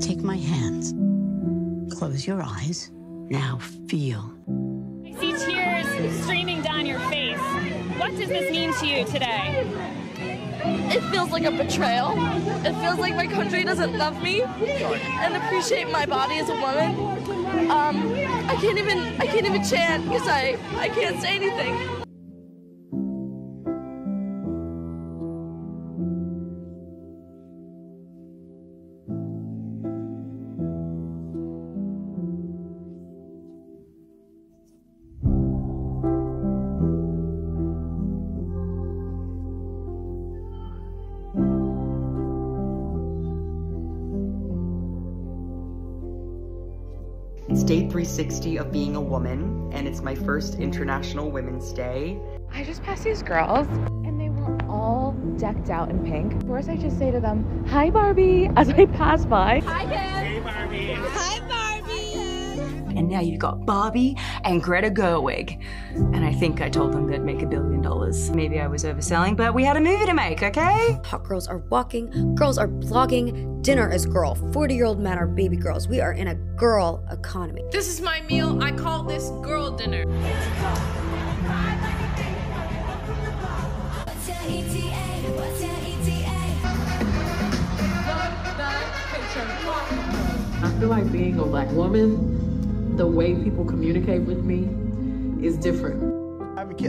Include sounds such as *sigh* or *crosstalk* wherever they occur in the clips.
Take my hands. Close your eyes. Now feel. I see tears streaming down your face. What does this mean to you today? It feels like a betrayal. It feels like my country doesn't love me and appreciate my body as a woman. Um, I can't even I can't even chant because I I can't say anything. Day 360 of being a woman, and it's my first International Women's Day. I just passed these girls, and they were all decked out in pink. Of course, I just say to them, Hi, Barbie, *laughs* as I pass by. Hi, Ken. Hey, Barbie. Hi, Barbie. And now you've got Barbie and Greta Gerwig. And I think I told them they'd make a billion dollars. Maybe I was overselling, but we had a movie to make, okay? Hot girls are walking, girls are blogging, dinner is girl, 40 year old men are baby girls. We are in a girl economy. This is my meal. I call this girl dinner. I feel like being a black woman, the way people communicate with me is different.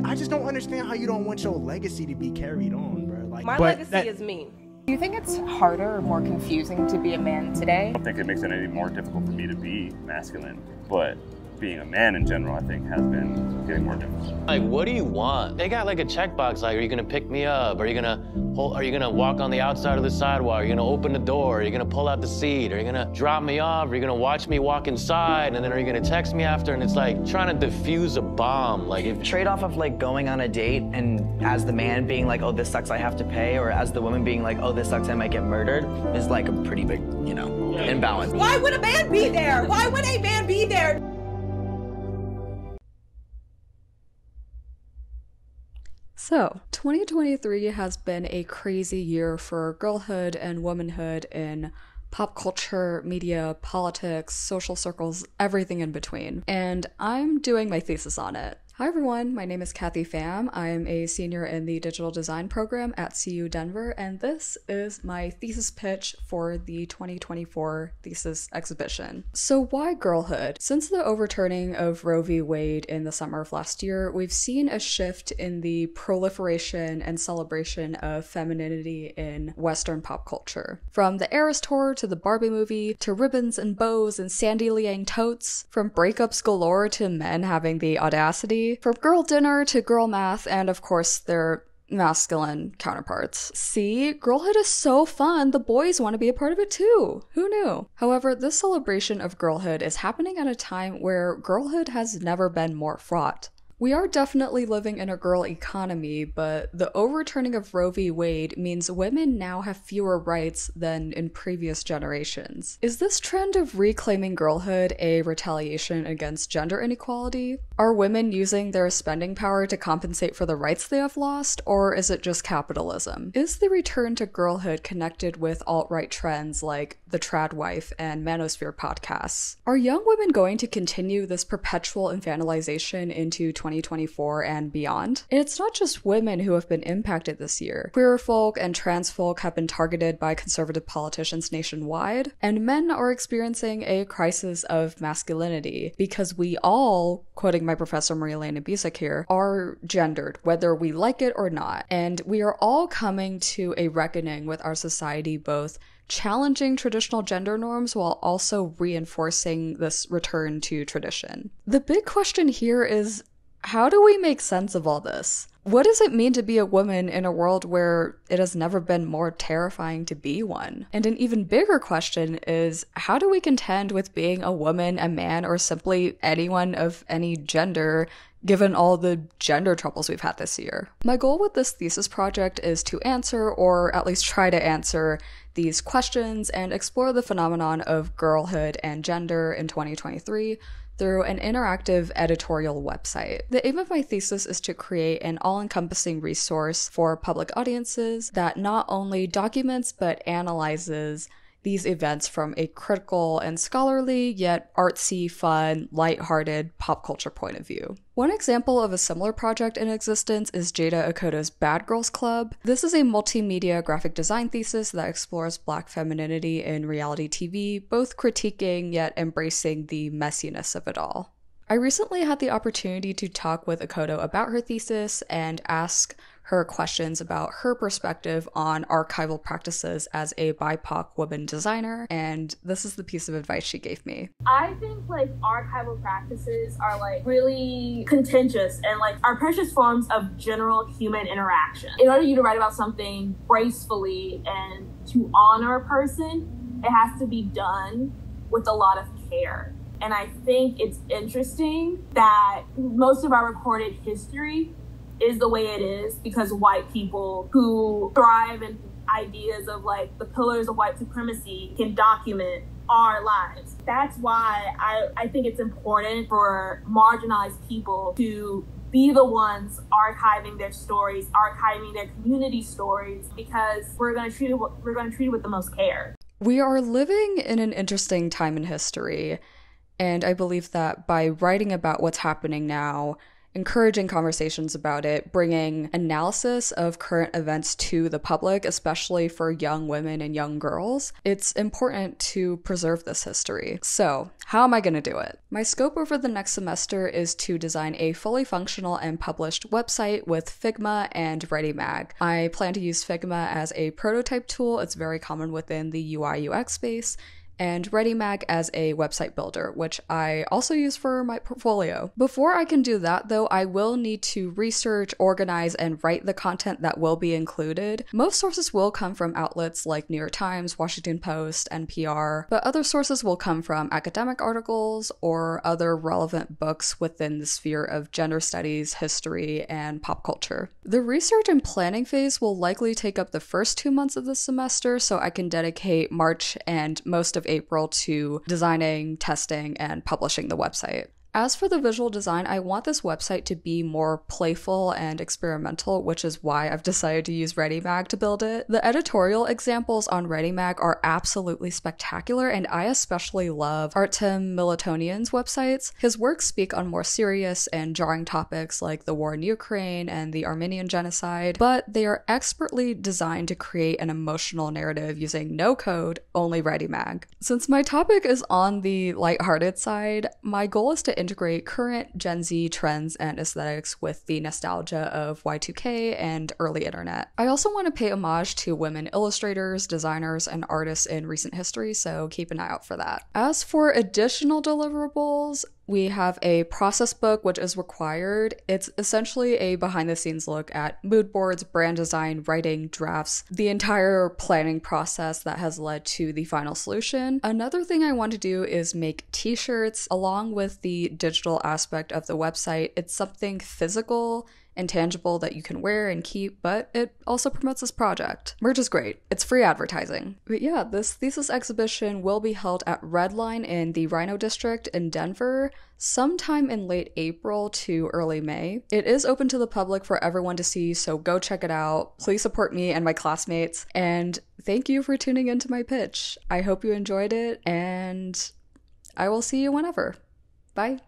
I, just don't understand how you don't want your legacy to be carried on, bro. Like my legacy that, is me. Do you think it's harder or more confusing to be a man today? I don't think it makes it any more difficult for me to be masculine, but being a man in general, I think, has been getting more difficult. Like, what do you want? They got like a checkbox. Like, are you gonna pick me up? Are you gonna hold, Are you gonna walk on the outside of the sidewalk? Are you gonna open the door? Are you gonna pull out the seat? Are you gonna drop me off? Are you gonna watch me walk inside? And then are you gonna text me after? And it's like trying to defuse a bomb. Like, if trade off of like going on a date and as the man being like, oh, this sucks, I have to pay, or as the woman being like, oh, this sucks, I might get murdered, is like a pretty big, you know, imbalance. Why would a man be there? Why would a man be there? So, 2023 has been a crazy year for girlhood and womanhood in pop culture, media, politics, social circles, everything in between. And I'm doing my thesis on it. Hi everyone, my name is Kathy Pham. I'm a senior in the digital design program at CU Denver, and this is my thesis pitch for the 2024 thesis exhibition. So, why girlhood? Since the overturning of Roe v. Wade in the summer of last year, we've seen a shift in the proliferation and celebration of femininity in Western pop culture. From the Eras Tour to the Barbie movie to ribbons and bows and Sandy Liang totes, from breakups galore to men having the audacity from girl dinner to girl math, and of course, their masculine counterparts. See, girlhood is so fun, the boys want to be a part of it too. Who knew? However, this celebration of girlhood is happening at a time where girlhood has never been more fraught. We are definitely living in a girl economy, but the overturning of Roe v. Wade means women now have fewer rights than in previous generations. Is this trend of reclaiming girlhood a retaliation against gender inequality? Are women using their spending power to compensate for the rights they have lost, or is it just capitalism? Is the return to girlhood connected with alt right trends like the Trad Wife and Manosphere podcasts? Are young women going to continue this perpetual infantilization into 2024 and beyond? And it's not just women who have been impacted this year. Queer folk and trans folk have been targeted by conservative politicians nationwide, and men are experiencing a crisis of masculinity because we all, quoting my professor Maria Elena Bisek here, are gendered, whether we like it or not. And we are all coming to a reckoning with our society both challenging traditional gender norms while also reinforcing this return to tradition. The big question here is how do we make sense of all this? What does it mean to be a woman in a world where it has never been more terrifying to be one? And an even bigger question is how do we contend with being a woman, a man, or simply anyone of any gender given all the gender troubles we've had this year. My goal with this thesis project is to answer, or at least try to answer, these questions and explore the phenomenon of girlhood and gender in 2023 through an interactive editorial website. The aim of my thesis is to create an all encompassing resource for public audiences that not only documents but analyzes these events from a critical and scholarly, yet artsy, fun, light-hearted pop culture point of view. One example of a similar project in existence is Jada Akoto's Bad Girls Club. This is a multimedia graphic design thesis that explores black femininity in reality TV, both critiquing yet embracing the messiness of it all. I recently had the opportunity to talk with Akoto about her thesis and ask her questions about her perspective on archival practices as a BIPOC woman designer, and this is the piece of advice she gave me. I think like archival practices are like really contentious and like are precious forms of general human interaction. In order you to write about something gracefully and to honor a person, it has to be done with a lot of care. And I think it's interesting that most of our recorded history is the way it is because white people who thrive in ideas of like the pillars of white supremacy can document our lives. That's why I, I think it's important for marginalized people to be the ones archiving their stories, archiving their community stories, because we're gonna treat we're gonna treat it with the most care. We are living in an interesting time in history, and I believe that by writing about what's happening now, encouraging conversations about it, bringing analysis of current events to the public, especially for young women and young girls, it's important to preserve this history. So, how am I going to do it? My scope over the next semester is to design a fully functional and published website with Figma and ReadyMag. I plan to use Figma as a prototype tool, it's very common within the UI UX space and ReadyMag as a website builder, which I also use for my portfolio. Before I can do that, though, I will need to research, organize, and write the content that will be included. Most sources will come from outlets like New York Times, Washington Post, and NPR, but other sources will come from academic articles or other relevant books within the sphere of gender studies, history, and pop culture. The research and planning phase will likely take up the first two months of the semester, so I can dedicate March and most of April to designing, testing, and publishing the website. As for the visual design, I want this website to be more playful and experimental, which is why I've *laughs* decided to use ReadyMag to build it. The editorial examples on ReadyMag are absolutely spectacular, and I especially love Artem Militonian's websites. His works speak on more serious and jarring topics like the war in Ukraine and the Armenian genocide, but they are expertly designed to create an emotional narrative using no code, only ReadyMag. Since my topic is on the lighthearted side, my goal is to integrate current Gen Z trends and aesthetics with the nostalgia of Y2K and early internet. I also want to pay homage to women illustrators, designers, and artists in recent history, so keep an eye out for that. As for additional deliverables, we have a process book, which is required. It's essentially a behind the scenes look at mood boards, brand design, writing, drafts, the entire planning process that has led to the final solution. Another thing I want to do is make t shirts along with the digital aspect of the website. It's something physical and tangible that you can wear and keep, but it also promotes this project. Merch is great. It's free advertising. But yeah, this thesis exhibition will be held at Redline in the RiNo District in Denver sometime in late April to early May. It is open to the public for everyone to see, so go check it out. Please support me and my classmates, and thank you for tuning into my pitch. I hope you enjoyed it, and I will see you whenever. Bye.